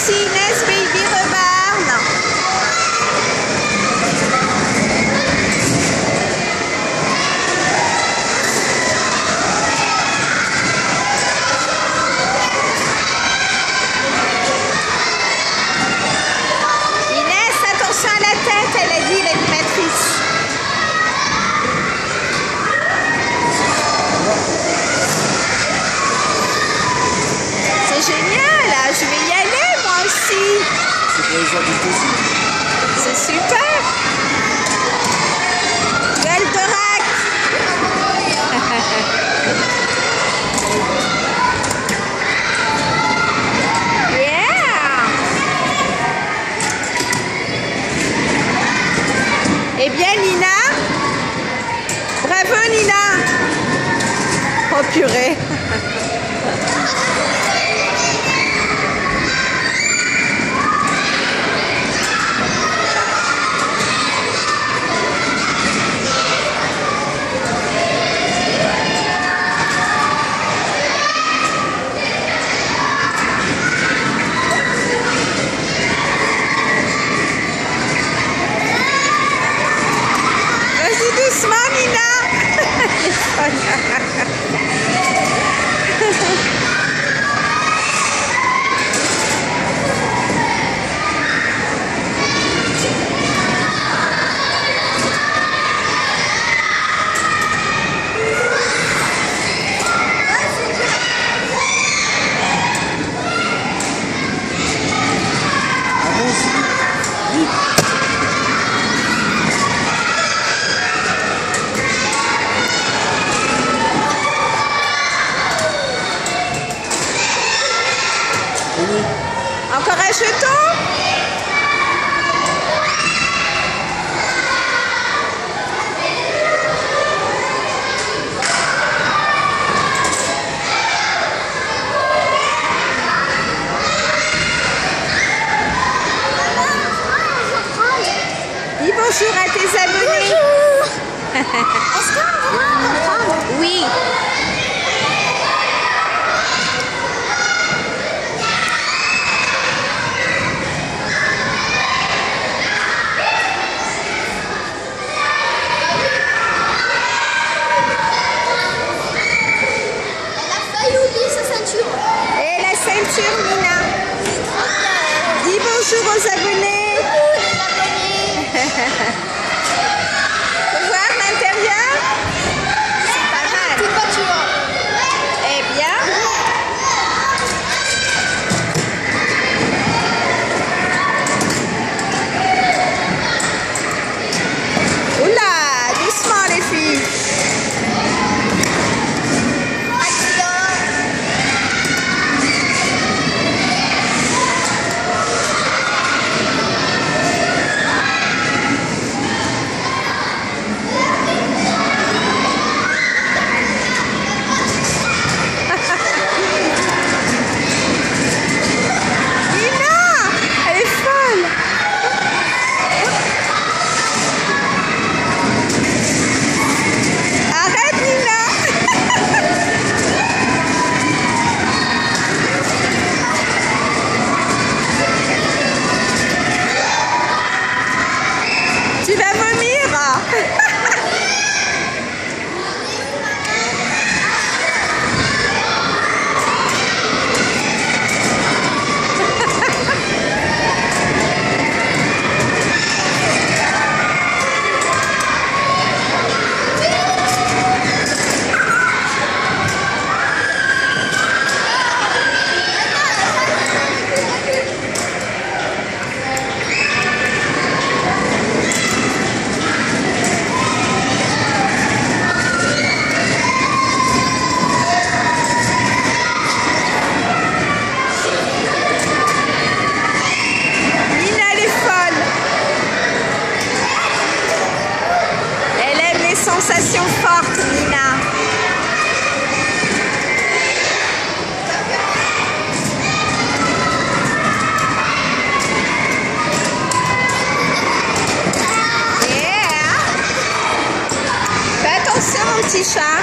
see you C'est super. সেটা 啥